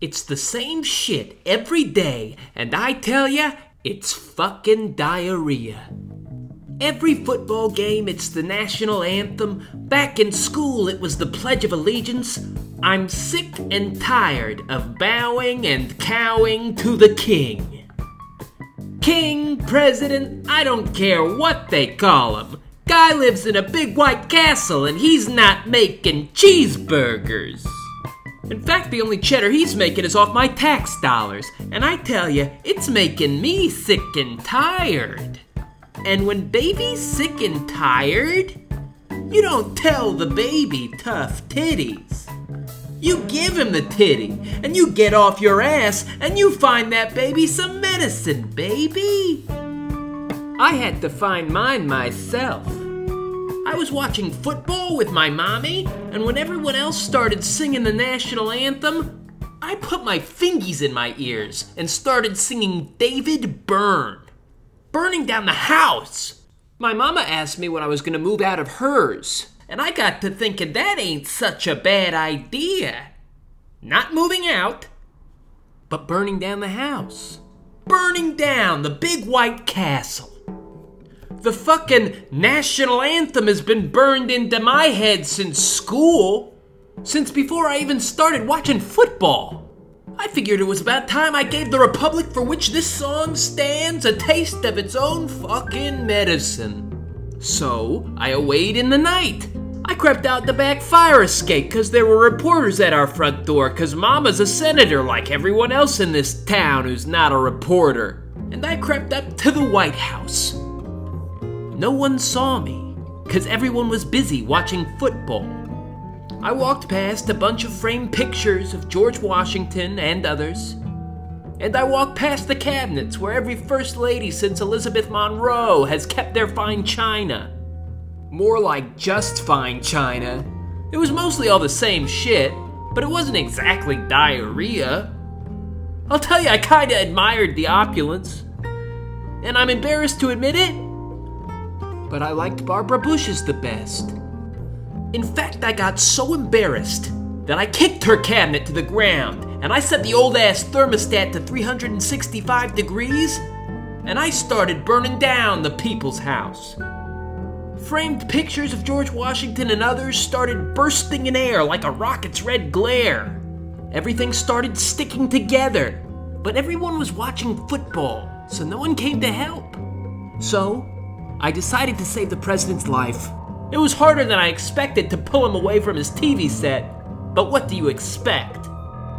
It's the same shit every day, and I tell ya, it's fucking diarrhea. Every football game, it's the national anthem. Back in school, it was the Pledge of Allegiance. I'm sick and tired of bowing and cowing to the king. King, president, I don't care what they call him. Guy lives in a big white castle and he's not making cheeseburgers. In fact, the only cheddar he's making is off my tax dollars, and I tell you, it's making me sick and tired. And when baby's sick and tired, you don't tell the baby tough titties. You give him the titty, and you get off your ass, and you find that baby some medicine, baby. I had to find mine myself. I was watching football with my mommy, and when everyone else started singing the national anthem, I put my fingies in my ears and started singing David Byrne, burning down the house. My mama asked me when I was gonna move out of hers, and I got to thinking that ain't such a bad idea. Not moving out, but burning down the house. Burning down the big white castle. The fucking national anthem has been burned into my head since school. Since before I even started watching football. I figured it was about time I gave the republic for which this song stands a taste of its own fucking medicine. So, I awayed in the night. I crept out the back fire escape because there were reporters at our front door because Mama's a senator like everyone else in this town who's not a reporter. And I crept up to the White House. No one saw me because everyone was busy watching football. I walked past a bunch of framed pictures of George Washington and others. And I walked past the cabinets where every First Lady since Elizabeth Monroe has kept their fine china. More like just fine china. It was mostly all the same shit, but it wasn't exactly diarrhea. I'll tell you, I kinda admired the opulence. And I'm embarrassed to admit it, but I liked Barbara Bush's the best. In fact, I got so embarrassed that I kicked her cabinet to the ground and I set the old ass thermostat to 365 degrees and I started burning down the people's house. Framed pictures of George Washington and others started bursting in air like a rocket's red glare. Everything started sticking together, but everyone was watching football, so no one came to help. So, I decided to save the president's life. It was harder than I expected to pull him away from his TV set, but what do you expect?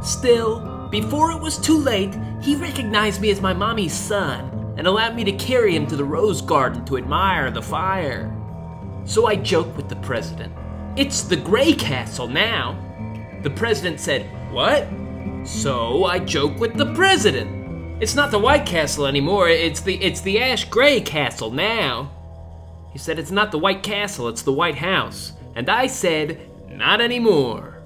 Still, before it was too late, he recognized me as my mommy's son and allowed me to carry him to the rose garden to admire the fire. So I joked with the president. It's the Grey Castle now. The president said, What? So I joke with the president. It's not the White Castle anymore, it's the it's the Ash Gray Castle now. He said it's not the White Castle, it's the White House. And I said, not anymore.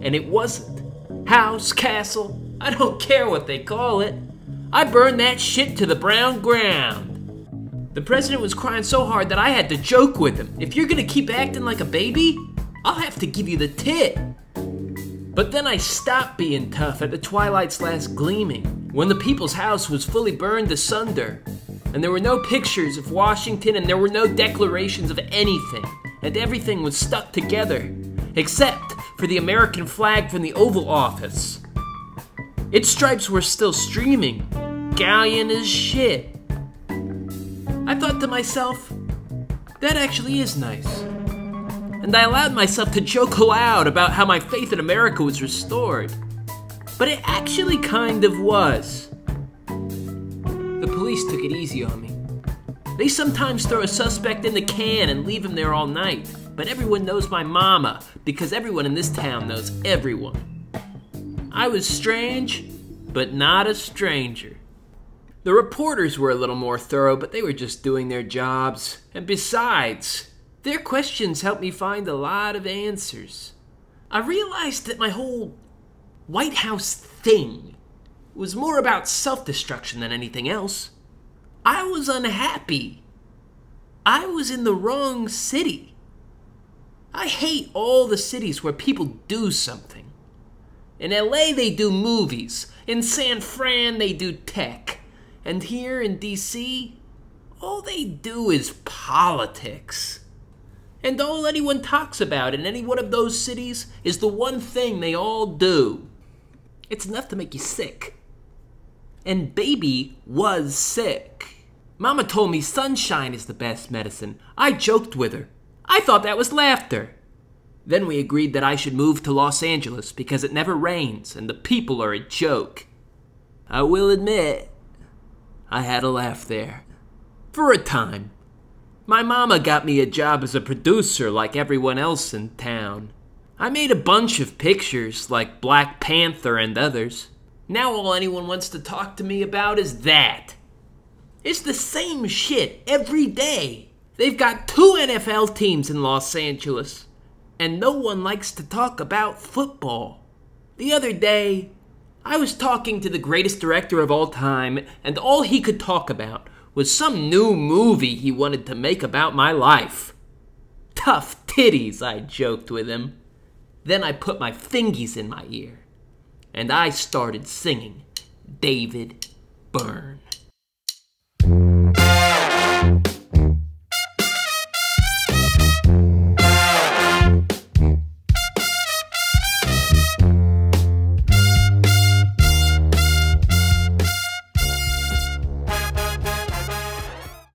And it wasn't. House, castle, I don't care what they call it. I burned that shit to the brown ground. The president was crying so hard that I had to joke with him. If you're gonna keep acting like a baby, I'll have to give you the tit. But then I stopped being tough at the twilight's last gleaming, when the people's house was fully burned asunder, and there were no pictures of Washington and there were no declarations of anything, and everything was stuck together, except for the American flag from the Oval Office. Its stripes were still streaming, galleon as shit. I thought to myself, that actually is nice. And I allowed myself to joke aloud about how my faith in America was restored. But it actually kind of was. The police took it easy on me. They sometimes throw a suspect in the can and leave him there all night, but everyone knows my mama because everyone in this town knows everyone. I was strange, but not a stranger. The reporters were a little more thorough, but they were just doing their jobs. And besides, their questions helped me find a lot of answers. I realized that my whole White House thing was more about self destruction than anything else. I was unhappy. I was in the wrong city. I hate all the cities where people do something. In LA, they do movies. In San Fran, they do tech. And here in DC, all they do is politics. And all anyone talks about in any one of those cities is the one thing they all do. It's enough to make you sick. And baby was sick. Mama told me sunshine is the best medicine. I joked with her. I thought that was laughter. Then we agreed that I should move to Los Angeles because it never rains and the people are a joke. I will admit, I had a laugh there. For a time. My mama got me a job as a producer like everyone else in town. I made a bunch of pictures like Black Panther and others. Now all anyone wants to talk to me about is that. It's the same shit every day. They've got two NFL teams in Los Angeles, and no one likes to talk about football. The other day, I was talking to the greatest director of all time, and all he could talk about was some new movie he wanted to make about my life. Tough titties, I joked with him. Then I put my fingies in my ear and I started singing David Byrne.